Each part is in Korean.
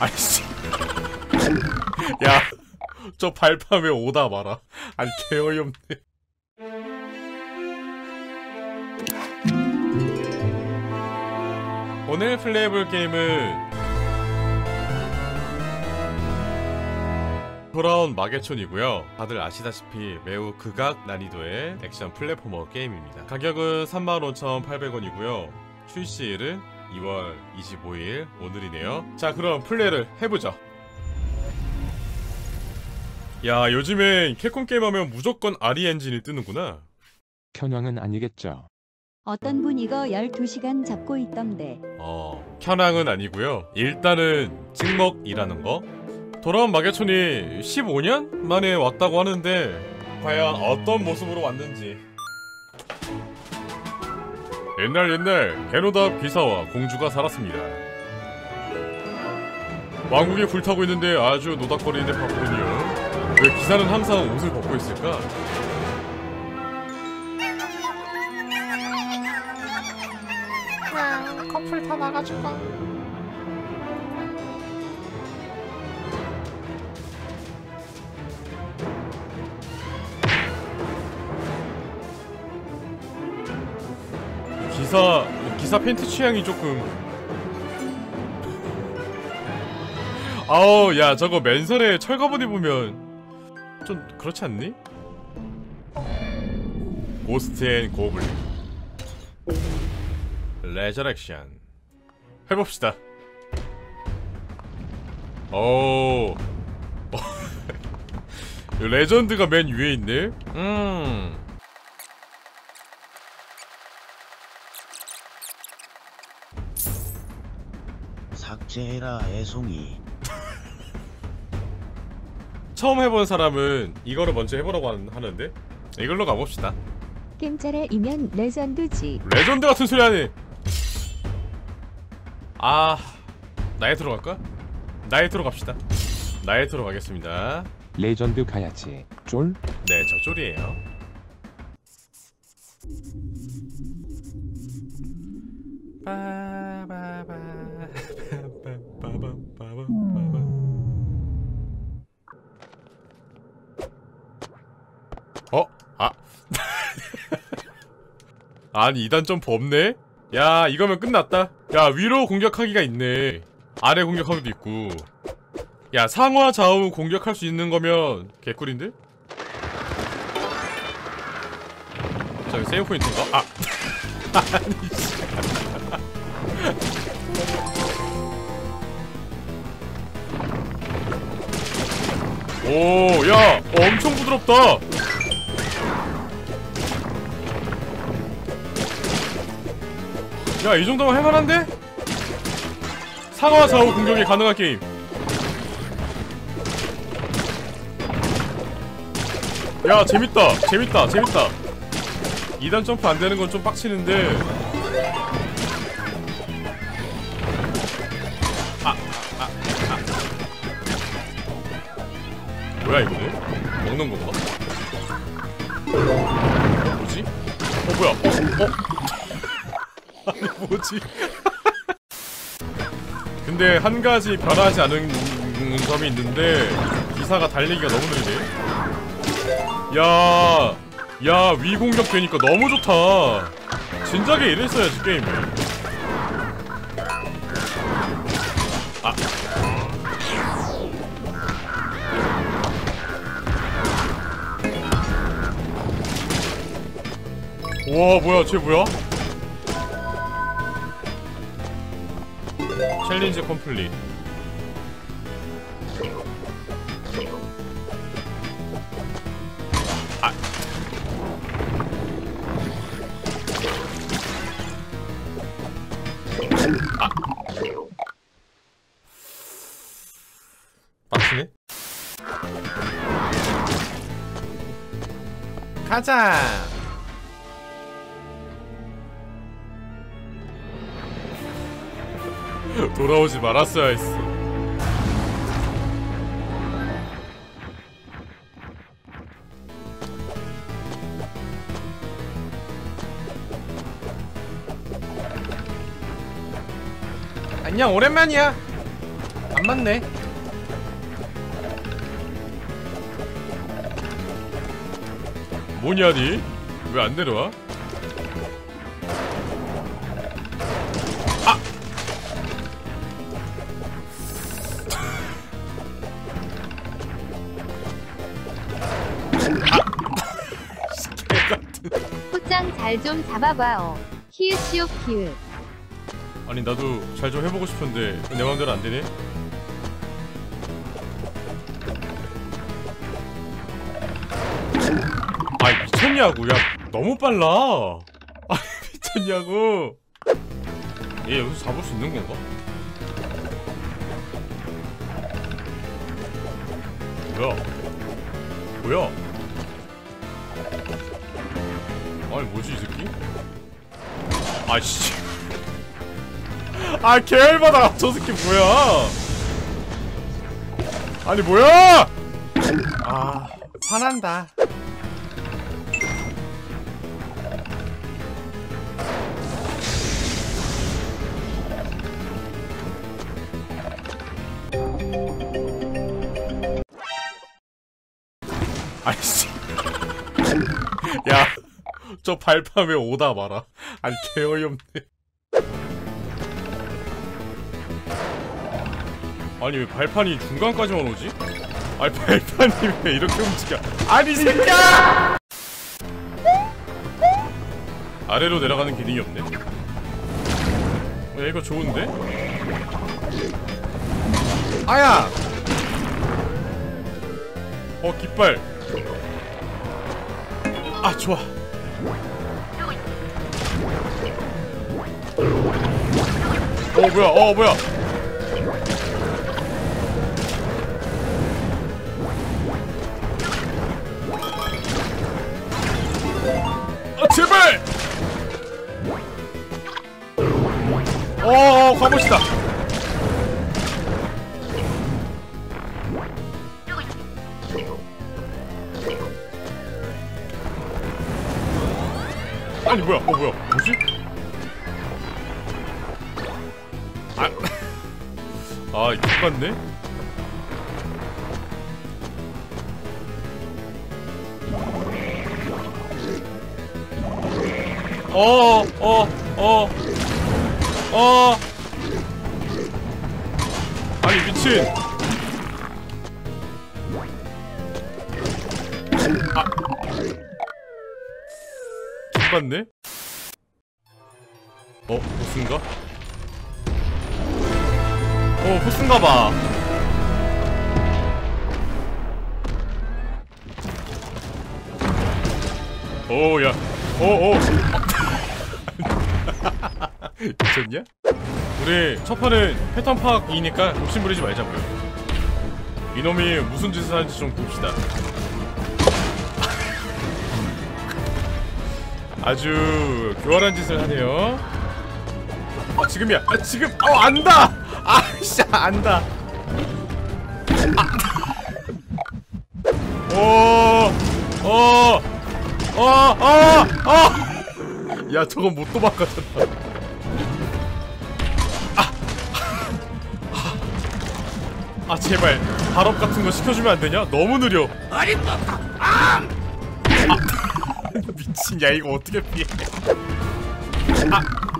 아이씨 야 저 발판에 오다 마라. 아니 개어이없네. 오늘 플레이해볼 게임은 돌아온 마계촌이고요. 다들 아시다시피 매우 극악 난이도의 액션 플랫포머 게임입니다. 가격은 35,800원이고요. 출시일은 2월 25일 오늘이네요. 자 그럼 플레이를 해보죠. 야 요즘엔 캡콤 게임 하면 무조건 아리 엔진이 뜨는구나. 편향은 아니겠죠. 어떤 분 이거 12시간 잡고 있던데. 어 현황은 아니고요. 일단은 찍먹이라는 거. 돌아온 마계촌이 15년 만에 왔다고 하는데 과연 어떤 모습으로 왔는지 옛날 옛날 게노다 비사와 공주가 살았습니다 왕국이 불타고 있는데 아주 노닥거리는데 바쁘군요 왜 기사는 항상 옷을 벗고 있을까? 그냥 커플 다 나가줄까? 기사 기사 팬티 취향이 조금. 아우 야 저거 맨살에 철갑옷 입으면 좀 그렇지 않니? Ghost and Goblin Resurrection. 해봅시다. 오 Legend가 맨 위에 있네? 음 삭제해라 애송이 처음 해본 사람은 이거를 먼저 해보라고 하는- 하는데 이걸로 가봅시다 겜잘알이면 Legend지 Legend 같은 소리 하네 아 Knight로 갈까? Knight로 갑시다 Knight로 가겠습니다 레전드 가야지. 쫄? 네 저 쫄이에요 빠바바바바바바. 아 아니 2단 점프 없네? 야 이거면 끝났다 야 위로 공격하기가 있네 아래 공격하기도 있고 야 상하 좌우 공격할 수 있는 거면 개꿀인데? 저기 세이브 포인트인가? 아! 아니 씨 오, 야, 엄청 부드럽다. 야, 이 정도면 할만한데? 상하 좌우 공격이 가능한 게임. 야, 재밌다. 재밌다. 재밌다. 2단 점프 안 되는 건 좀 빡치는데. 아, 아, 아. 뭐야, 이거는? 먹는 건가? 어, 뭐지? 어, 뭐야? 어, 어? 아니, 뭐지? 근데 한 가지 변하지 않은 점이 있는데 기사가 달리기가 너무 느리네. 야, 야, 위 공격 되니까 너무 좋다. 진작에 이랬어야지 게임을. 아. 와, 뭐야, 쟤 뭐야? 챌린지 컴플릿. 아. 아. 가자! 돌아오지 말았어야 했어. 안녕 오랜만이야. 안 맞네. 뭐냐 니? 왜 안 내려와? 포장 잘 좀 잡아봐요. 키읔키읔 키읔. 아니 나도 잘 좀 해보고 싶은데 내 맘대로 안 되네. 아 미쳤냐고 야 너무 빨라. 아 미쳤냐고. 얘 여기서 잡을 수 있는 건가? 뭐야? 뭐야? 아니 뭐지 이 새끼? 아씨. 아 개열받아 저 새끼 뭐야? 아니 뭐야? 아 화난다. 아이씨. 야 저 발판에 오다 마라 아니 개어이없네 아니 왜 발판이 중간까지만 오지? 아니 발판이 왜 이렇게 움직여 아니 이 새끼야! 아래로 내려가는 기능이 없네 야 이거 좋은데? 아야! 어 깃발 아 좋아 어 뭐야 어 뭐야 아 제발! 어 가봅시다. 아, 아 똑같네. 어, 어, 어, 어. 아니 미친. 아, 똑같네. 어, 보스인가? 어, 보스인가 봐. 오, 야, 오, 오. 미쳤냐? 우리 첫 판은 패턴 파악이니까 욕심 부리지 말자고요. 이놈이 무슨 짓을 하는지 좀 봅시다. 아주 교활한 짓을 하네요. 어, 지금이야. 아, 지금. 어, 안다. 아씨, 안다. 아. 오, 어, 어, 어, 어. 야, 저건 못 도망가잖아. 아 제발 발업 같은 거 시켜주면 안 되냐? 너무 느려. 아니 아! 미친 야 이거 어떻게 피해? 아.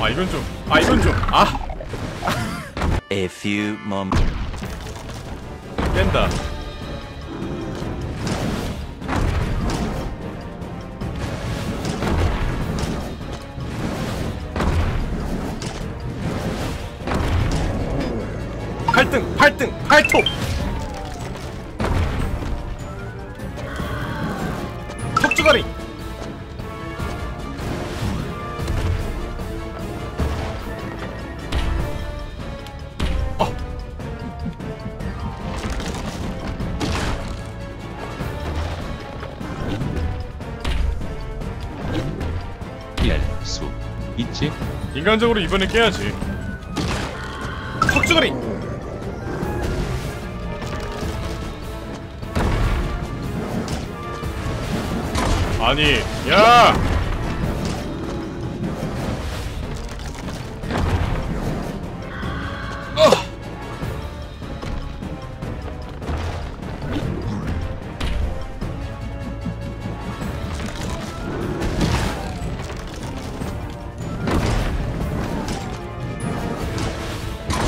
아 이건 좀. 아 이건 좀. 아 A few moments. 깬다. 팔등 팔등 팔톱 인간적으로 이번에 깨야지. 턱주가리! 아니 야